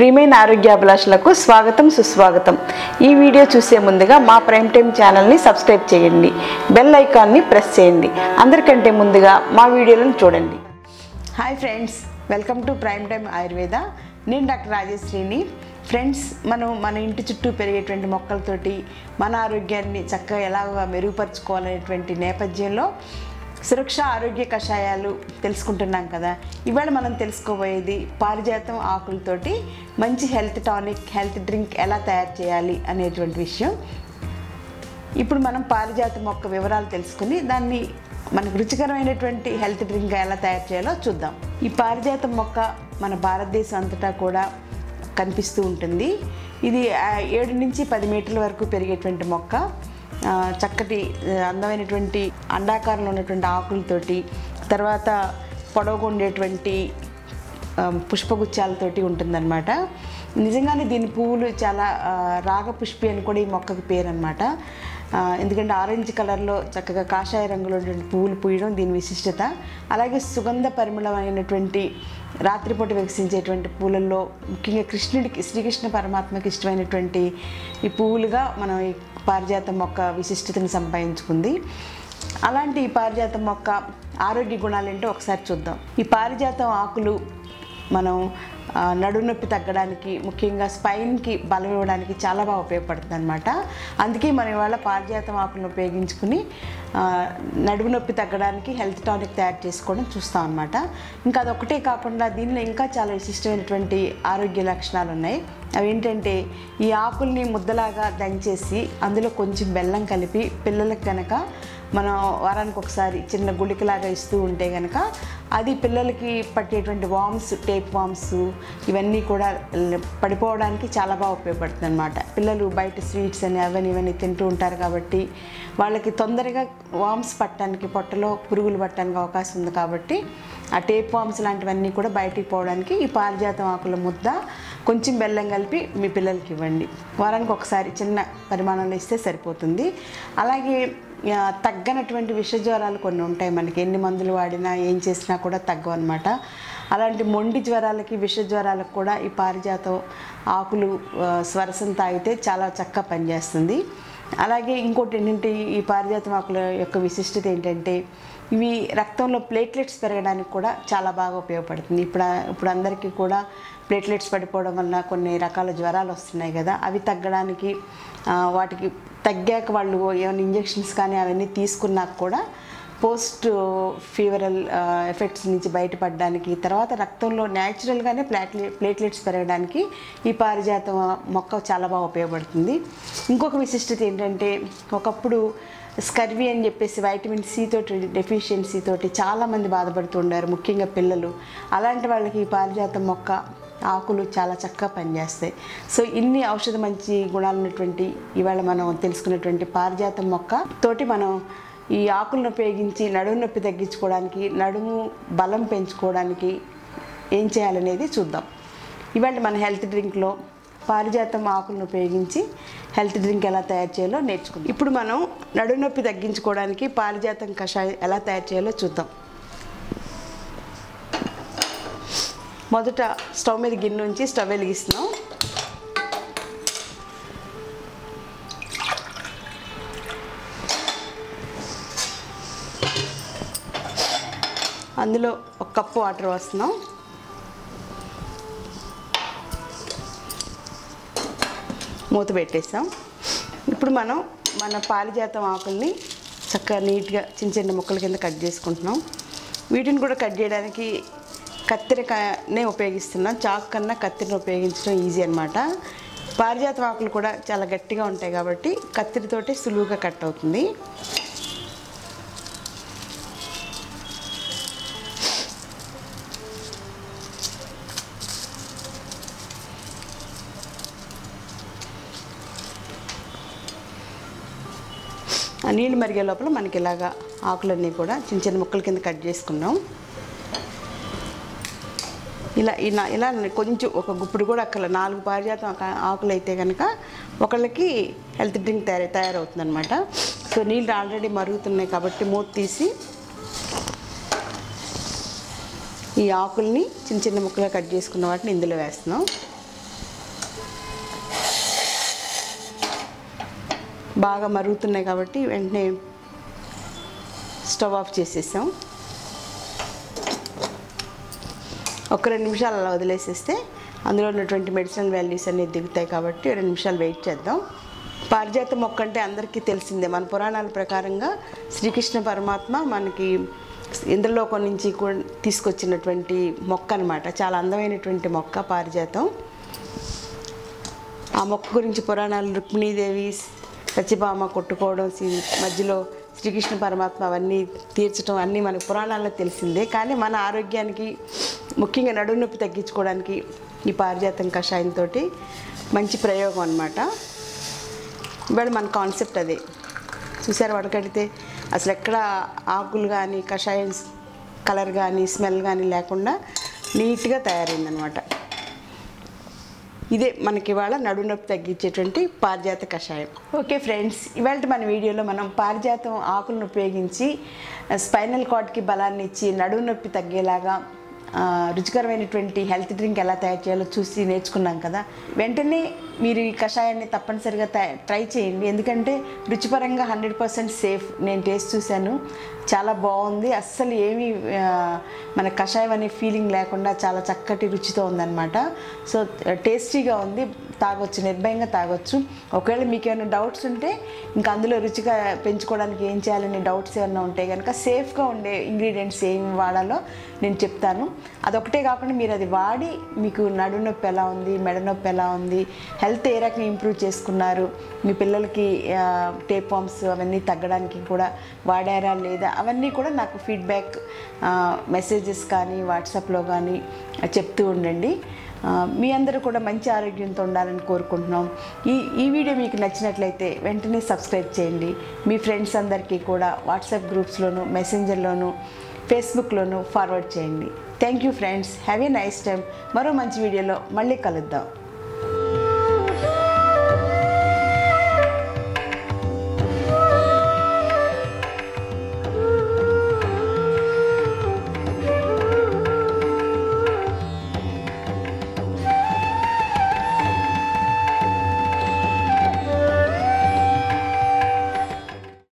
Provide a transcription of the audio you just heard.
ప్రియమైన ఆరోగ్యాభిలాషులకు స్వాగతం సుస్వాగతం. ఈ వీడియో చూసే ముందుగా మా ప్రైమ్ టైమ్ ఛానల్ని సబ్స్క్రైబ్ చేయండి. బెల్ ఐకాన్ని ప్రెస్ చేయండి. అందరికంటే ముందుగా మా వీడియోలను చూడండి. Hi friends welcome to prime time Ayurveda. నేను డాక్టర్ రాజేశ్రీని. ఫ్రెండ్స్ మనం మన ఇంటి చుట్టూ పెరిగేటువంటి మొక్కలతోటి మన ఆరోగ్యాన్ని చక్కగా ఎలాగ మెరుగుపరుచుకోవాలనేటువంటి నేపథ్యంలో సురక్ష ఆరోగ్య కషాయాలు తెలుసుకుంటున్నాం కదా. ఇవాళ మనం తెలుసుకోబోయేది పారిజాతం ఆకులతోటి మంచి హెల్త్ టానిక్ హెల్త్ డ్రింక్ ఎలా తయారు చేయాలి అనేటువంటి విషయం. ఇప్పుడు మనం పారిజాత మొక్క వివరాలు తెలుసుకుని దాన్ని మనకు రుచికరమైనటువంటి హెల్త్ డ్రింక్ ఎలా తయారు చేయాలో చూద్దాం. ఈ పారిజాత మొక్క మన భారతదేశం అంతటా కూడా కనిపిస్తూ ఉంటుంది. ఇది ఏడు నుంచి పది మీటర్ల వరకు పెరిగేటువంటి మొక్క. చక్కటి అందమైనటువంటి అండాకారంలో ఉన్నటువంటి ఆకులతోటి తర్వాత పొడవుగా ఉండేటువంటి పుష్పగుచ్చాలతోటి ఉంటుందన్నమాట. నిజంగానే దీని పువ్వులు చాలా రాగ రాగపుష్పి అని కూడా ఈ మొక్కకి పేరు అనమాట ఎందుకంటే ఆరెంజ్ కలర్లో చక్కగా కాషాయ రంగులో ఉన్నటువంటి పువ్వులు పూయడం దీని విశిష్టత. అలాగే సుగంధ పరిమళమైనటువంటి రాత్రిపూట వికసించేటువంటి పూలల్లో ముఖ్యంగా కృష్ణుడికి శ్రీకృష్ణ పరమాత్మకి ఇష్టమైనటువంటి ఈ పువ్వులుగా మనం ఈ పారిజాత మొక్క విశిష్టతను సంపాదించుకుంది. అలాంటి ఈ పారిజాతం మొక్క ఆరోగ్య గుణాలు ఏంటో ఒకసారి చూద్దాం. ఈ పారిజాతం ఆకులు మనం నడునొప్పి నడుము నొప్పి తగ్గడానికి ముఖ్యంగా స్పైన్కి బలం ఇవ్వడానికి చాలా బాగా ఉపయోగపడుతుంది అనమాట అందుకే మనం ఇవాళ పారిజాతం ఆకులను ఉపయోగించుకుని నడుము నొప్పి తగ్గడానికి హెల్త్ టానిక్ తయారు చేసుకోవడం చూస్తాం అనమాట ఇంకా అదొకటే కాకుండా దీనిలో ఇంకా చాలా విశిష్టమైనటువంటి ఆరోగ్య లక్షణాలు ఉన్నాయి. అవి ఏంటంటే ఈ ఆకుల్ని ముద్దలాగా దంచేసి అందులో కొంచెం బెల్లం కలిపి పిల్లలకు కనుక మనం వారానికి ఒకసారి చిన్న గుళికలాగా ఇస్తూ ఉంటే కనుక అది పిల్లలకి పట్టేటువంటి వామ్స్ టేప్ వామ్స్ ఇవన్నీ కూడా పడిపోవడానికి చాలా బాగా ఉపయోగపడుతుంది అనమాట పిల్లలు బయట స్వీట్స్ అని అవన్నీ ఇవన్నీ తింటూ ఉంటారు కాబట్టి వాళ్ళకి తొందరగా వామ్స్ పట్టడానికి పొట్టలో పురుగులు పట్టడానికి అవకాశం ఉంది కాబట్టి ఆ టేప్ వామ్స్ లాంటివన్నీ కూడా బయటికి పోవడానికి ఈ పారిజాతం ఆకుల ముద్ద కొంచెం బెల్లం కలిపి మీ పిల్లలకి ఇవ్వండి. వారానికి ఒకసారి చిన్న పరిమాణంలో ఇస్తే సరిపోతుంది. అలాగే తగ్గనటువంటి విష జ్వరాలు కొన్ని ఉంటాయి మనకి. ఎన్ని మందులు వాడినా ఏం చేసినా కూడా తగ్గవు అనమాట అలాంటి మొండి జ్వరాలకి విష జ్వరాలకు కూడా ఈ పారిజాతం ఆకులు స్వరసం తాగితే చాలా చక్కగా పనిచేస్తుంది. అలాగే ఇంకోటి ఏంటంటే ఈ పారిజాతం ఆకుల యొక్క విశిష్టత ఏంటంటే ఇవి రక్తంలో ప్లేట్లెట్స్ పెరగడానికి కూడా చాలా బాగా ఉపయోగపడుతుంది. ఇప్పుడు ఇప్పుడు అందరికీ కూడా ప్లేట్లెట్స్ పడిపోవడం వలన కొన్ని రకాల జ్వరాలు వస్తున్నాయి కదా అవి తగ్గడానికి వాటికి తగ్గాక వాళ్ళు ఏమైనా ఇంజెక్షన్స్ కానీ అవన్నీ తీసుకున్నాక కూడా పోస్ట్ ఫీవరల్ ఎఫెక్ట్స్ నుంచి బయటపడడానికి తర్వాత రక్తంలో న్యాచురల్గానే ప్లాట్లె ప్లేట్లెట్స్ పెరగడానికి ఈ పారిజాతం మొక్క చాలా బాగా ఉపయోగపడుతుంది. ఇంకొక విశిష్టత ఏంటంటే ఒకప్పుడు స్కర్వీ అని చెప్పేసి వైటమిన్ సి తోటి డెఫిషియన్సీ తోటి చాలామంది బాధపడుతుండారు ముఖ్యంగా పిల్లలు. అలాంటి వాళ్ళకి ఈ పారిజాతం మొక్క ఆకులు చాలా చక్కగా పనిచేస్తాయి. సో ఇన్ని ఔషధ మంచి గుణాలు ఉన్నటువంటి ఇవాళ మనం తెలుసుకున్నటువంటి పారిజాతం మొక్క తోటి మనం ఈ ఆకులను ఉపయోగించి నడుము నొప్పి తగ్గించుకోవడానికి నడుము బలం పెంచుకోవడానికి ఏం చేయాలనేది చూద్దాం. ఇవాళ మన హెల్త్ డ్రింక్లో పారిజాతం ఆకులను ఉపయోగించి హెల్త్ డ్రింక్ ఎలా తయారు చేయాలో నేర్చుకుందాం. ఇప్పుడు మనం నడుము నొప్పి తగ్గించుకోవడానికి పారిజాతం కషాయం ఎలా తయారు చేయాలో చూద్దాం. మొదట స్టవ్ మీద గిన్నె ఉంచి స్టవ్ వెలిగిస్తున్నాం. అందులో ఒక కప్పు వాటర్ వస్తున్నాం మూత పెట్టేసాం. ఇప్పుడు మనం మన పారిజాతం ఆకుల్ని చక్కగా నీట్గా చిన్న చిన్న ముక్కల కింద కట్ చేసుకుంటున్నాం. వీటిని కూడా కట్ చేయడానికి కత్తెరనే ఉపయోగిస్తున్నాం. చాకు కన్నా కత్తిరిని ఉపయోగించడం ఈజీ అనమాట పారిజాతం ఆకులు కూడా చాలా గట్టిగా ఉంటాయి కాబట్టి కత్తిరితోటే సులువుగా కట్ అవుతుంది. ఆ నీళ్ళు మరిగే లోపల మనకి ఇలాగా ఆకులన్నీ కూడా చిన్న చిన్న ముక్కల కింద కట్ చేసుకున్నాం. ఇలా ఇలా ఇలా కొంచెం ఒక గుప్పుడు కూడా అక్కడ నాలుగు పారిజాతం ఆకులు అయితే కనుక ఒకళ్ళకి హెల్త్ డ్రింక్ తయారు తయారవుతుంది అనమాట సో నీళ్ళు ఆల్రెడీ మరుగుతున్నాయి కాబట్టి మూత తీసి ఈ ఆకుల్ని చిన్న చిన్న ముక్కలుగా కట్ చేసుకున్న వాటిని ఇందులో వేస్తున్నాం. బాగా మరుగుతున్నాయి కాబట్టి వెంటనే స్టవ్ ఆఫ్ చేసేసాం. ఒక రెండు నిమిషాలు అలా వదిలేసేస్తే అందులో ఉన్నటువంటి మెడిసిన్ వాల్యూస్ అన్నీ దిగుతాయి కాబట్టి రెండు నిమిషాలు వెయిట్ చేద్దాం. పారిజాత మొక్క అంటే అందరికీ తెలిసిందే. మన పురాణాల ప్రకారంగా శ్రీకృష్ణ పరమాత్మ మనకి ఇంద్రలోకం నుంచి తీసుకొచ్చినటువంటి మొక్క అనమాట చాలా అందమైనటువంటి మొక్క పారిజాతం. ఆ మొక్క గురించి పురాణాలు రుక్మిణీదేవి సత్యభామ కొట్టుకోవడం శ్రీ- మధ్యలో శ్రీకృష్ణ పరమాత్మ అవన్నీ తీర్చడం అన్నీ మన పురాణాల్లో తెలిసిందే. కానీ మన ఆరోగ్యానికి ముఖ్యంగా నడుము నొప్పి తగ్గించుకోవడానికి ఈ పారిజాతం కషాయంతో మంచి ప్రయోగం అనమాట ఇవాళ మన కాన్సెప్ట్ అదే. చూసారు వడకడితే? అసలు ఎక్కడ ఆకులు కానీ కషాయం కలర్ కానీ స్మెల్ కానీ లేకుండా నీట్గా తయారైందనమాట ఇదే మనకి ఇవాళ నడుము నొప్పి తగ్గించేటువంటి పారిజాత కషాయం. ఓకే ఫ్రెండ్స్ ఇవాళ మన వీడియోలో మనం పారిజాతం ఆకులను ఉపయోగించి స్పైనల్ కార్డ్కి బలాన్ని ఇచ్చి నడుము నొప్పి తగ్గేలాగా రుచికరమైనటువంటి హెల్త్ డ్రింక్ ఎలా తయారు చేయాలో చూసి నేర్చుకున్నాం కదా. వెంటనే మీరు ఈ కషాయాన్ని తప్పనిసరిగా ట్రై చేయండి. ఎందుకంటే రుచిపరంగా హండ్రెడ్ పర్సెంట్ సేఫ్. నేను టేస్ట్ చూశాను. చాలా బాగుంది. అస్సలు ఏమీ మన కషాయం అనే ఫీలింగ్ లేకుండా చాలా చక్కటి రుచితో ఉందన్నమాట. సో టేస్టీగా ఉంది. తాగొచ్చు నిర్భయంగా తాగొచ్చు. ఒకవేళ మీకు ఏమైనా డౌట్స్ ఉంటే ఇంకా అందులో రుచిగా పెంచుకోవడానికి ఏం చేయాలని డౌట్స్ ఏమైనా ఉంటే కనుక సేఫ్గా ఉండే ఇంగ్రీడియంట్స్ ఏమి వాడాలో నేను చెప్తాను. అదొకటే కాకుండా మీరు అది వాడి మీకు నడు నొప్పి ఎలా ఉంది మెడ నొప్పి ఎలా ఉంది హెల్త్ ఏ రకంగా ఇంప్రూవ్ చేసుకున్నారు మీ పిల్లలకి టేప్ ఫామ్స్ అవన్నీ తగ్గడానికి కూడా వాడారా లేదా అవన్నీ కూడా నాకు ఫీడ్బ్యాక్ మెసేజెస్ కానీ వాట్సాప్లో కానీ చెప్తూ ఉండండి. మీ అందరూ కూడా మంచి ఆరోగ్యంతో ఉండాలని కోరుకుంటున్నాం. ఈ ఈ వీడియో మీకు నచ్చినట్లయితే వెంటనే సబ్స్క్రైబ్ చేయండి. మీ ఫ్రెండ్స్ అందరికీ కూడా వాట్సాప్ గ్రూప్స్లోను మెసెంజర్లోను ఫేస్బుక్లోను ఫార్వర్డ్ చేయండి. Thank you friends have a nice time మరో మంచి వీడియోలో మళ్ళీ కలుద్దాం.